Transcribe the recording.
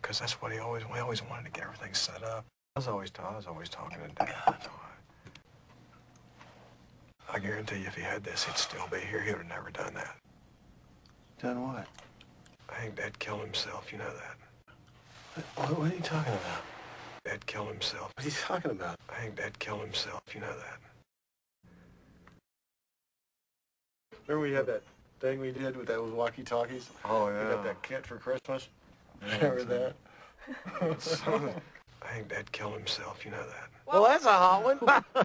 because that's what he always, we always wanted to get everything set up. I was always, I was always talking to Dad. I guarantee you if he had this, he'd still be here. He would have never done that. Done what? I think Dad killed himself, you know that. What, what are you talking about? Dad killed himself. What are you talking about? I think Dad killed himself, you know that. Remember we had that thing we did with those walkie-talkies? Oh, We got that kit for Christmas. Remember that? I think Dad killed himself, you know that. Well, that's a hot one.